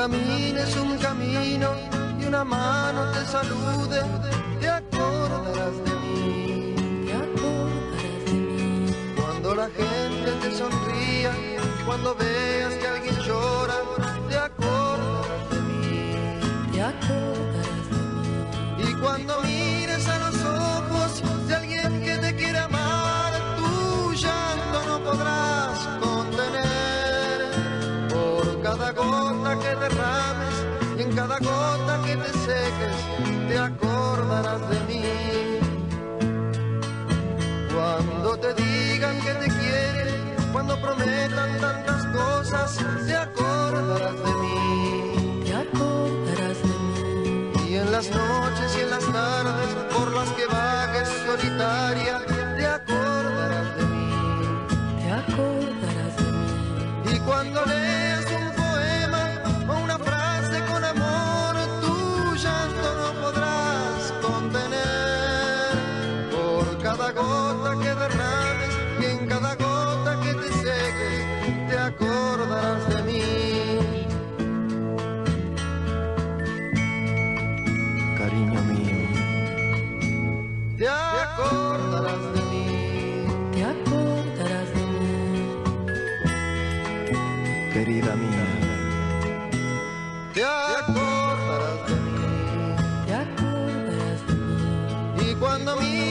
camines un camino y una mano te salude, te acordarás de mí. Te acordarás de mí. Cuando la gente te sonría, cuando veas que alguien llora, cada gota que derrames y en cada gota que te seques, te acordarás de mí. Cuando te digan que te quieren, cuando prometan tantas cosas, te acordarás de mí. Te acordarás de mí. Y en las noches y en las tardes por las que vagues solitaria, te acordarás de mí. Te acordarás de mí. Y cuando acordarás de mí. Te acordarás de mí. querida mía. Te acordarás de mí. Te acordarás de mí. Y cuando mires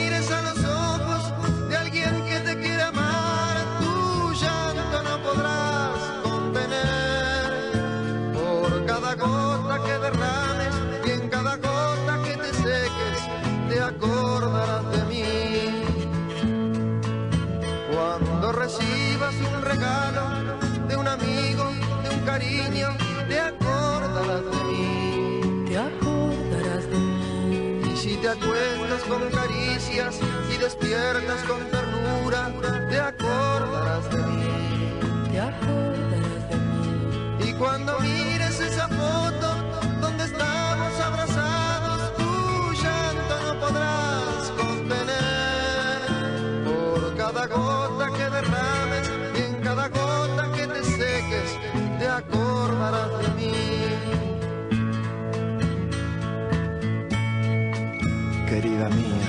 Cuando recibas un regalo de un amigo, de un cariño, te acordarás de mí. Te acordarás de mí. Y si te acuestas con caricias y despiertas con ternura, te acordarás de mí. Te acordarás de mí. Y cuando derrames y en cada gota que te seques, te acordarás de mí. Querida mía,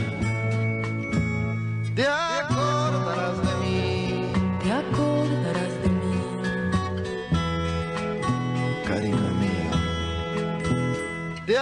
te acordarás de mí. Te acordarás de mí. cariño mío. Te